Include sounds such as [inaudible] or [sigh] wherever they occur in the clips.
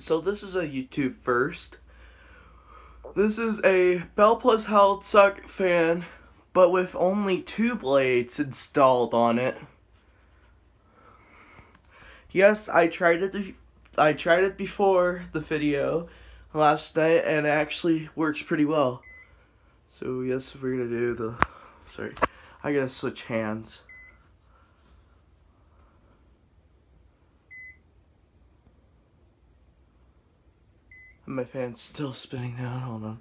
So this is a YouTube first. This is a Bell Plus Howell Suck fan, but with only two blades installed on it. Yes, I tried it. I tried it before the video last night, and it actually works pretty well. So yes, we're gonna do the. Sorry, I gotta switch hands. My fan's still spinning down. Hold on.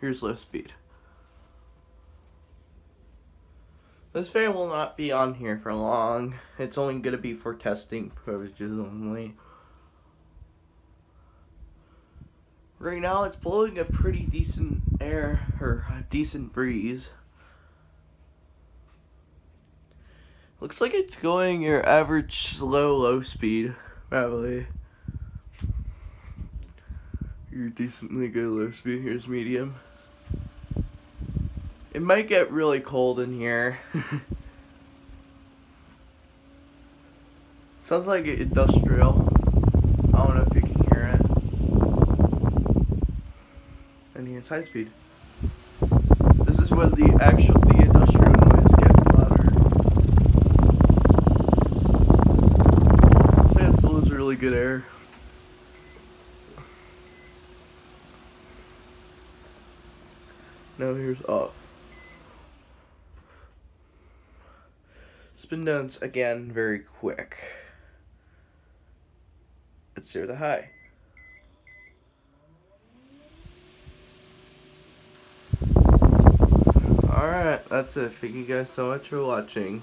Here's low speed. This fan will not be on here for long. It's only going to be for testing purposes only. Right now it's blowing a pretty decent air, or a decent breeze. Looks like it's going your average slow low speed, probably. Your decently good low speed, here's medium. It might get really cold in here. [laughs] Sounds like industrial. I don't know if you can hear it. And here's high speed. This is where the actual the industrial noise get louder. That blows really good air. Now here's off. Spin downs again very quick. Let's zero the high. Alright, that's it. Thank you guys so much for watching.